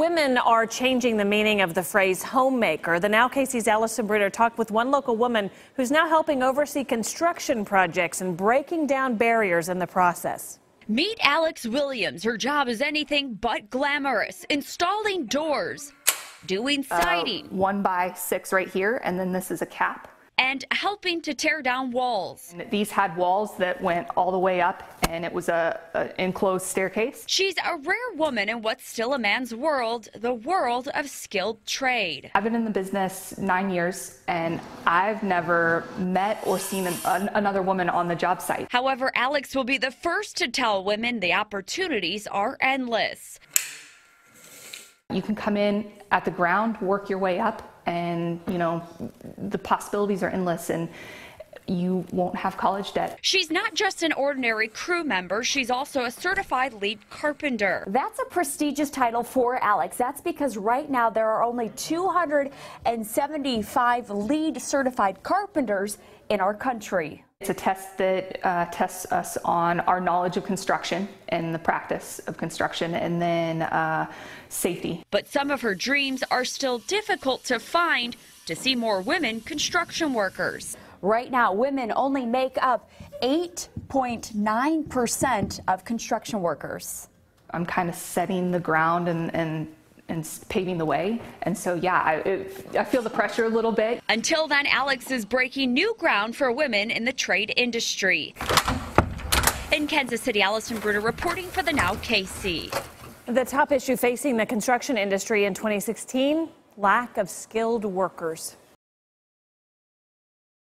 Women are changing the meaning of the phrase homemaker. The Now KC's Alyson Bruder talked with one local woman who's now helping oversee construction projects and breaking down barriers in the process. Meet Alex Williams. Her job is anything but glamorous, installing doors, doing siding, Uh, one by six right here, and then this is a cap. And helping to tear down walls. And These had walls that went all the way up, and it was a, a enclosed staircase. She's a rare woman in what's still a man's world, the world of skilled trade. I've been in the business nine years, and I've never met or seen an, an, another woman on the job site. However, Alex will be the first to tell women the opportunities are endless. You can come in at the ground, work your way up, and you know the possibilities are endless, and you won't have college debt. She's not just an ordinary crew member, she's also a certified lead carpenter. That's a prestigious title for Alex. That's because right now there are only 275 lead certified carpenters in our country. It's a test that uh, tests us on our knowledge of construction and the practice of construction, and then uh, safety. But some of her dreams are still difficult to find to see more women construction workers. Right now, women only make up 8.9% of construction workers. I'm kind of setting the ground and, and, and paving the way. And so, yeah, I, it, I feel the pressure a little bit. Until then, Alex is breaking new ground for women in the trade industry. In Kansas City, Alyson Bruder reporting for the Now KC. The top issue facing the construction industry in 2016 lack of skilled workers.